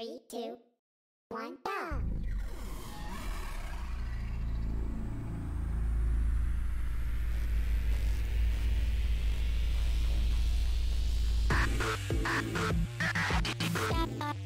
Three, two, one, go! Three,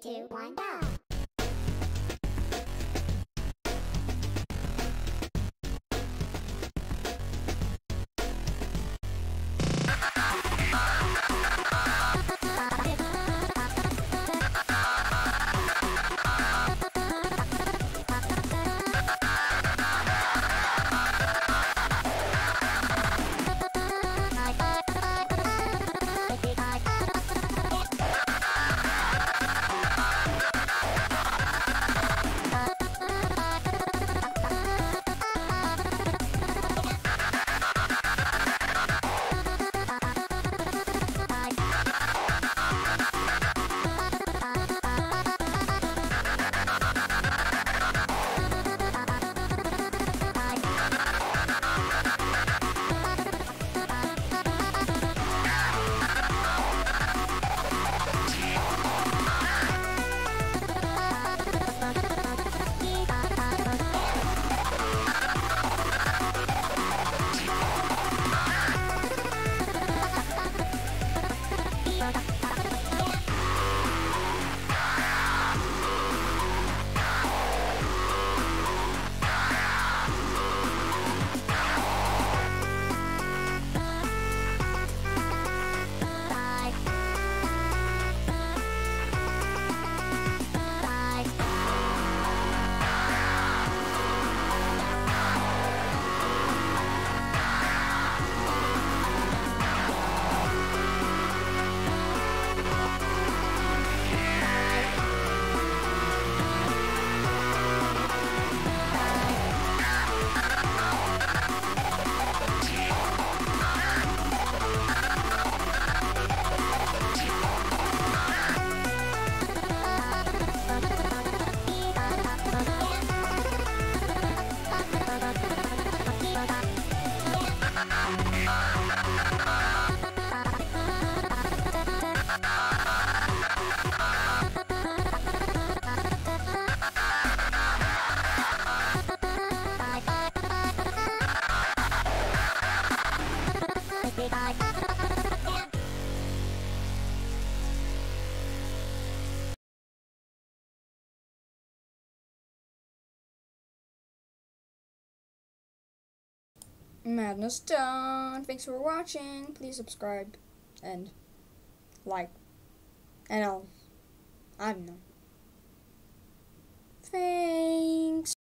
two, one, go! Madness done. Thanks for watching. Please subscribe and like. And I'll. I don't know. Thanks.